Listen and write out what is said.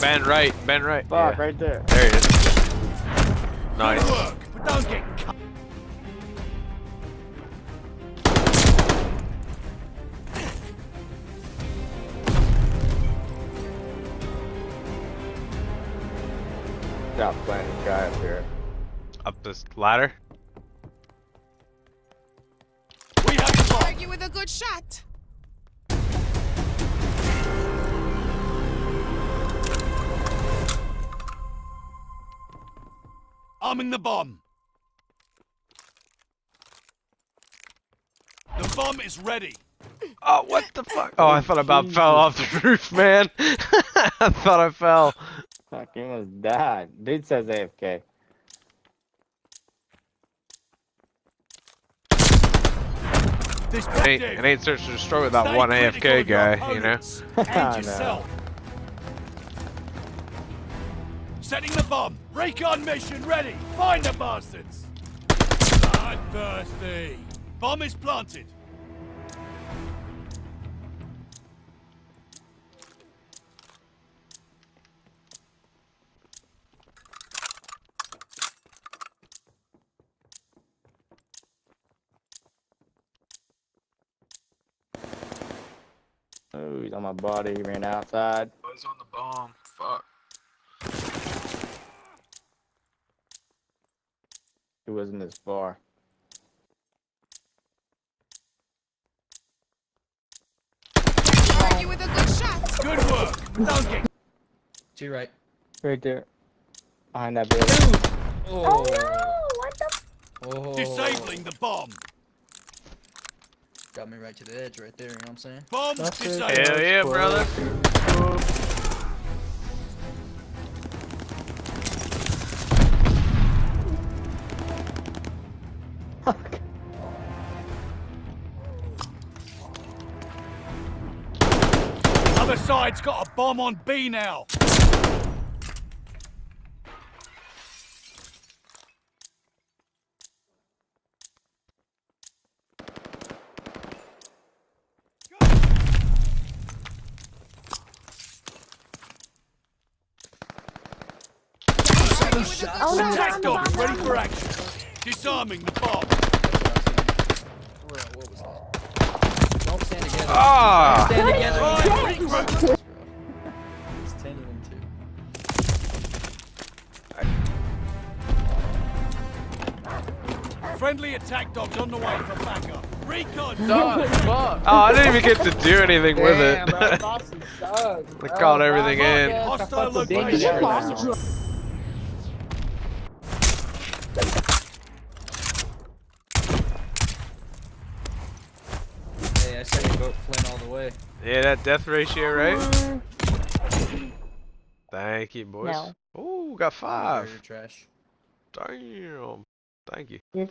bend right, bend right. Fuck, Yeah. right there. There he is. Nice. Good work, but don't get cut. Stop playing this guy up here. Up this ladder. We have the bomb. Argue with a good shot. Arming the bomb. The bomb is ready. Oh, what the fuck? Oh, I thought I about fell off the roof, man. I thought I fell. Fuck, he almost died. Dude says AFK. This It ain't, it ain't search and destroy without Stay one critical AFK guy, you know? Setting the bomb. Recon mission ready. Find the bastards. Bloodthirsty. Bomb is planted. Oh, he's on my body. He ran outside. was on the bomb. Fuck. He wasn't as far. Argue with a good shot. Good work. but To your right. Right there. Behind that building. Oh. oh, no, What the? oh. disabling the bomb. Got me right to the edge right there, you know what I'm saying? Bomb disabled. Hell yeah, brother. Other side's got a bomb on B now. Argue with a good Oh, no. Attack dog ready for action. Disarming the bomb. Where, what was that? Don't stand together. Ah! Stand together. Right, regroup. It's 10 and 2. Friendly attack dogs on the way for backup. Recon. fuck. Oh, I didn't even get to do anything with it. bro, Boston sucks, I bro. called everything in. Hostile location. Big guy I said you vote Flynn all the way. Yeah, that death ratio, right? Uh-huh. Thank you, boys. No. Ooh, got five. You're trash. Damn. Thank you. You're